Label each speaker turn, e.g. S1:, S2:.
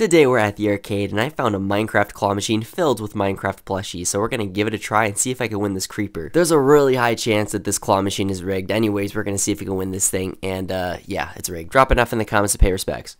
S1: Today we're at the arcade and I found a Minecraft claw machine filled with Minecraft plushies, so we're gonna give it a try and see if I can win this creeper. There's a really high chance that this claw machine is rigged. Anyways, we're gonna see if we can win this thing, and uh, yeah, it's rigged. Drop enough in the comments to pay respects.